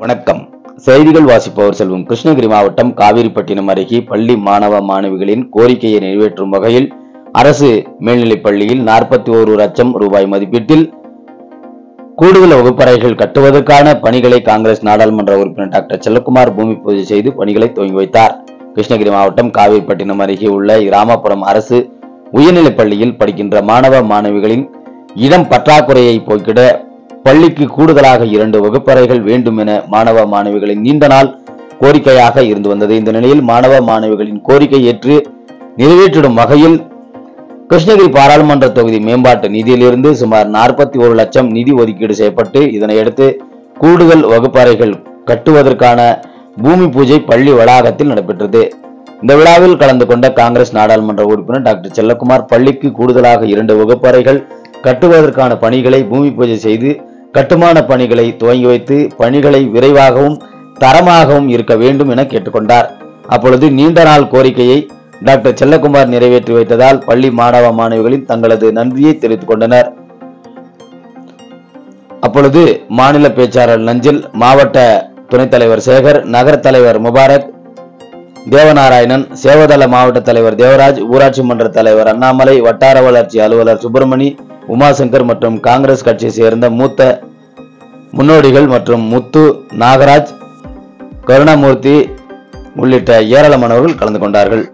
வணக்கம். செய்திகள் வாசிப்பவர் செல்வம் கிருஷ்ணகிரி மாவட்டம் காவிரிப்பட்டினம் அருகே பள்ளி மாணவ மாணவிகளின் கோரிக்கையை நிறைவேற்றும் வகையில் அரசு மேல்நிலைப் பள்ளியில் நாற்பத்தி ஓரு லட்சம் ரூபாய் மதிப்பீட்டில் கூடுதல் வகுப்பறைகள் கட்டுவதற்கான பணிகளை காங்கிரஸ் நாடாளுமன்ற உறுப்பினர் டாக்டர் செல்லக்குமார் பூமி பூஜை செய்து பணிகளை துவங்கி வைத்தார். கிருஷ்ணகிரி மாவட்டம் காவிரிப்பட்டினம் அருகே உள்ள கிராமப்புறம் அரசு உயர்நிலைப் பள்ளியில் படிக்கின்ற மாணவ மாணவிகளின் இடம் பற்றாக்குறையை போக்கிட பள்ளிக்கு கூடுதலாக இரண்டு வகுப்பறைகள் வேண்டும் என மாணவ மாணவிகளின் நீண்ட நாள் கோரிக்கையாக இருந்து வந்தது. இந்த நிலையில் மாணவ மாணவிகளின் கோரிக்கை ஏற்று நிறைவேற்றிடும் வகையில் கிருஷ்ணகிரி பாராளுமன்ற தொகுதி மேம்பாட்டு நிதியிலிருந்து சுமார் நாற்பத்தி ஒரு லட்சம் நிதி ஒதுக்கீடு செய்யப்பட்டு இதனையடுத்து கூடுதல் வகுப்பறைகள் கட்டுவதற்கான பூமி பூஜை பள்ளி வளாகத்தில் நடைபெற்றது. இந்த விழாவில் கலந்து கொண்ட காங்கிரஸ் நாடாளுமன்ற உறுப்பினர் டாக்டர் செல்லக்குமார் பள்ளிக்கு கூடுதலாக இரண்டு வகுப்பறைகள் கட்டுவதற்கான பணிகளை பூமி பூஜை செய்து கட்டுமான பணிகளை துவங்கி வைத்து பணிகளை விரைவாகவும் தரமாகவும் இருக்க வேண்டும் என கேட்டுக்கொண்டார். அப்பொழுது நீண்ட நாள் கோரிக்கையை டாக்டர் செல்லக்குமார் நிறைவேற்றி வைத்ததால் பள்ளி மாணவ மாணவிகளின் தங்களது நன்றியை தெரிவித்துக் கொண்டனர். அப்பொழுது மாநில பேச்சாளர் நஞ்சில் மாவட்ட துணைத் தலைவர் சேகர் நகர தலைவர் முபாரக் தேவநாராயணன் சேவதள மாவட்ட தலைவர் தேவராஜ் ஊராட்சி மன்ற தலைவர் அண்ணாமலை வட்டார வளர்ச்சி அலுவலர் சுப்பிரமணி உமாசங்கர் மற்றும் காங்கிரஸ் கட்சியை சேர்ந்த மூத்த முன்னோடிகள் மற்றும் முத்து நாகராஜ் கருணாமூர்த்தி உள்ளிட்ட ஏராளமானவர்கள் கலந்து கொண்டார்கள்.